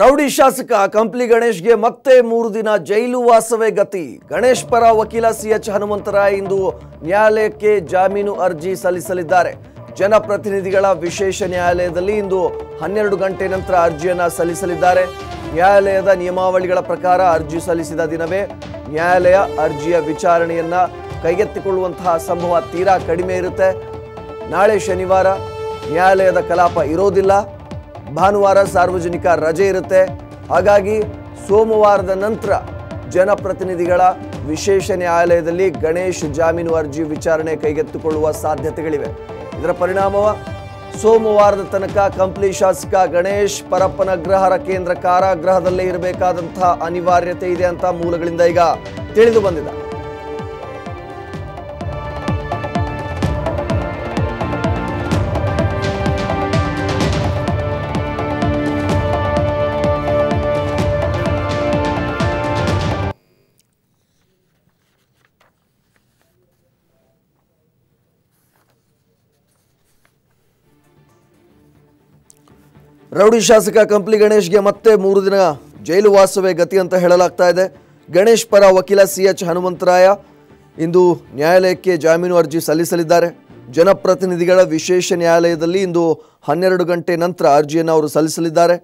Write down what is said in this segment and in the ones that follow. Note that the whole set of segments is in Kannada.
ರೌಡಿ ಶಾಸಕ ಕಂಪ್ಲಿ ಗಣೇಶ್ಗೆ ಮತ್ತೆ ಮೂರು ದಿನ ಜೈಲು ವಾಸವೇ ಗತಿ. ಗಣೇಶ್ ಪರ ವಕೀಲ ಸಿಎಚ್ ಹನುಮಂತರಾಯ್ ಇಂದು ನ್ಯಾಯಾಲಯಕ್ಕೆ ಜಾಮೀನು ಅರ್ಜಿ ಸಲ್ಲಿಸಲಿದ್ದಾರೆ. ಜನಪ್ರತಿನಿಧಿಗಳ ವಿಶೇಷ ನ್ಯಾಯಾಲಯದಲ್ಲಿ ಇಂದು ಹನ್ನೆರಡು ಗಂಟೆ ನಂತರ ಅರ್ಜಿಯನ್ನು ಸಲ್ಲಿಸಲಿದ್ದಾರೆ. ನ್ಯಾಯಾಲಯದ ನಿಯಮಾವಳಿಗಳ ಪ್ರಕಾರ ಅರ್ಜಿ ಸಲ್ಲಿಸಿದ ದಿನವೇ ನ್ಯಾಯಾಲಯ ಅರ್ಜಿಯ ವಿಚಾರಣೆಯನ್ನು ಕೈಗೆತ್ತಿಕೊಳ್ಳುವಂತಹ ಸಂಭವ ತೀರಾ ಕಡಿಮೆ ಇರುತ್ತೆ. ನಾಳೆ ಶನಿವಾರ ನ್ಯಾಯಾಲಯದ ಕಲಾಪ ಇರೋದಿಲ್ಲ. ಭಾನುವಾರ ಸಾರ್ವಜನಿಕ ರಜೆ ಇರುತ್ತೆ. ಹಾಗಾಗಿ ಸೋಮವಾರದ ನಂತರ ಜನಪ್ರತಿನಿಧಿಗಳ ವಿಶೇಷ ನ್ಯಾಯಾಲಯದಲ್ಲಿ ಗಣೇಶ್ ಜಾಮೀನು ಅರ್ಜಿ ವಿಚಾರಣೆ ಕೈಗೆತ್ತಿಕೊಳ್ಳುವ ಸಾಧ್ಯತೆಗಳಿವೆ. ಇದರ ಪರಿಣಾಮ ಸೋಮವಾರದ ತನಕ ಕಂಪ್ಲಿ ಶಾಸಕ ಗಣೇಶ್ ಪರಪ್ಪನ ಗ್ರಹರ ಕೇಂದ್ರ ಕಾರಾಗೃಹದಲ್ಲೇ ಇರಬೇಕಾದಂತಹ ಅನಿವಾರ್ಯತೆ ಇದೆ ಅಂತ ಮೂಲಗಳಿಂದ ಈಗ ತಿಳಿದು ಬಂದಿದೆ. ರೌಡಿ ಶಾಸಕ ಕಂಪ್ಲಿ ಗಣೇಶ್ಗೆ ಮತ್ತೆ ಮೂರು ದಿನ ಜೈಲು ವಾಸವೇ ಗತಿ ಅಂತ ಹೇಳಲಾಗ್ತಾ ಇದೆ. ಗಣೇಶ್ ಪರ ವಕೀಲ ಸಿ ಎಚ್ ಹನುಮಂತರಾಯ ಇಂದು ನ್ಯಾಯಾಲಯಕ್ಕೆ ಜಾಮೀನು ಅರ್ಜಿ ಸಲ್ಲಿಸಲಿದ್ದಾರೆ. ಜನಪ್ರತಿನಿಧಿಗಳ ವಿಶೇಷ ನ್ಯಾಯಾಲಯದಲ್ಲಿ ಇಂದು ಹನ್ನೆರಡು ಗಂಟೆ ನಂತರ ಅರ್ಜಿಯನ್ನು ಅವರು ಸಲ್ಲಿಸಲಿದ್ದಾರೆ.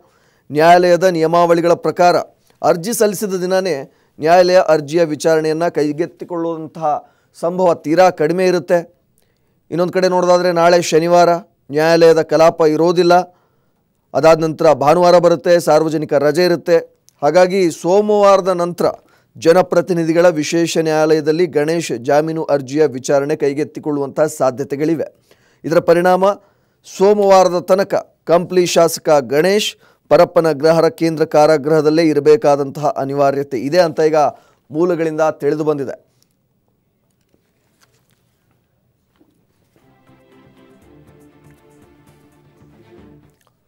ನ್ಯಾಯಾಲಯದ ನಿಯಮಾವಳಿಗಳ ಪ್ರಕಾರ ಅರ್ಜಿ ಸಲ್ಲಿಸಿದ ದಿನವೇ ನ್ಯಾಯಾಲಯ ಅರ್ಜಿಯ ವಿಚಾರಣೆಯನ್ನು ಕೈಗೆತ್ತಿಕೊಳ್ಳುವಂತಹ ಸಂಭವ ತೀರಾ ಕಡಿಮೆ ಇರುತ್ತೆ. ಇನ್ನೊಂದು ಕಡೆ ನೋಡೋದಾದರೆ ನಾಳೆ ಶನಿವಾರ ನ್ಯಾಯಾಲಯದ ಕಲಾಪ ಇರೋದಿಲ್ಲ. ಅದಾದ ನಂತರ ಭಾನುವಾರ ಬರುತ್ತೆ, ಸಾರ್ವಜನಿಕ ರಜೆ ಇರುತ್ತೆ. ಹಾಗಾಗಿ ಸೋಮವಾರದ ನಂತರ ಜನಪ್ರತಿನಿಧಿಗಳ ವಿಶೇಷ ನ್ಯಾಯಾಲಯದಲ್ಲಿ ಗಣೇಶ್ ಜಾಮೀನು ಅರ್ಜಿಯ ವಿಚಾರಣೆ ಕೈಗೆತ್ತಿಕೊಳ್ಳುವಂತಹ ಸಾಧ್ಯತೆಗಳಿವೆ. ಇದರ ಪರಿಣಾಮ ಸೋಮವಾರದ ತನಕ ಕಂಪ್ಲಿ ಶಾಸಕ ಗಣೇಶ್ ಪರಪ್ಪನ ಗ್ರಹರ ಕೇಂದ್ರ ಕಾರಾಗೃಹದಲ್ಲೇ ಇರಬೇಕಾದಂತಹ ಅನಿವಾರ್ಯತೆ ಇದೆ ಅಂತ ಈಗ ಮೂಲಗಳಿಂದ ತಿಳಿದು ಬಂದಿದೆ.